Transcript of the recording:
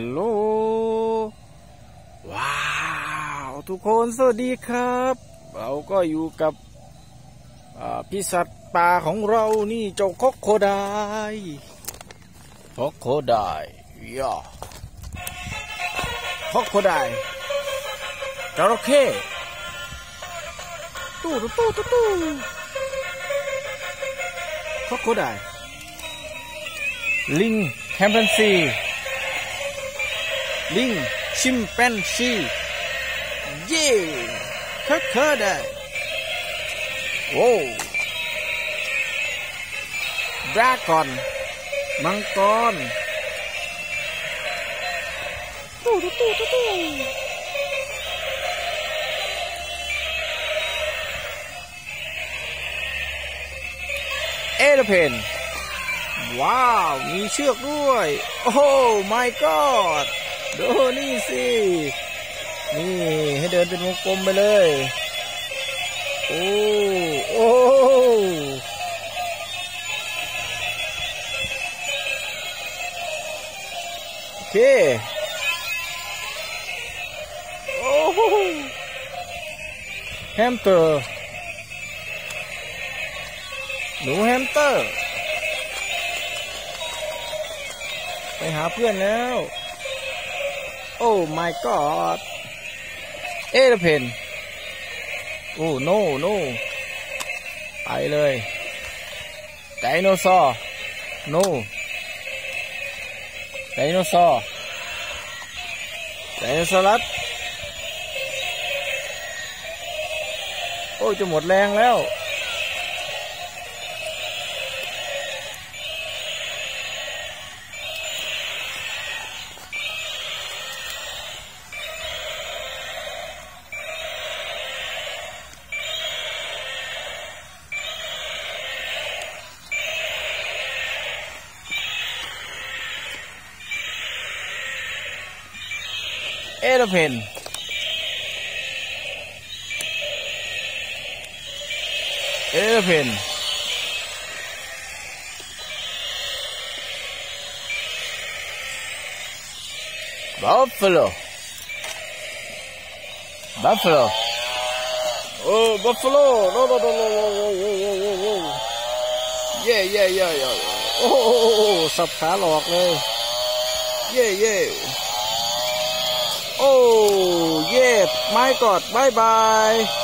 ฮัลโหลว้าว ทุกคนสวัสดีครับ เราก็อยู่กับพี่สัตว์ป่าของเรานี่เจ้าคอกโคดายคอกโคดายย่าคอกโคดายจระเข้ตู้ตู้ตู้ตู้คอกโคดายลิงแคมเปนซี ลิงชิมแปนซีเย่คอกโคดายโอ้ดราก้อนมังกรตู้ตู้ตู้ตู้เอลเพนว้าว มีเชือกด้วย โอ้ my god ดูนี่สิ นี่ให้เดินเป็นวงกลมไปเลย โอ้โอ้โอเค โอ้แฮมสเตอร์หนูแฮมสเตอร์ ไปหาเพื่อนแล้ว oh my god elephant oh no no ไปเลยไดโนเสาร์ no ไดโนเสาร์ไดโนเสาร์โอ้ จะหมดแรงแล้ว เอโรเพนเอโรเพนบัฟฟาโลบัฟฟาโลโอ้บั my god bye bye.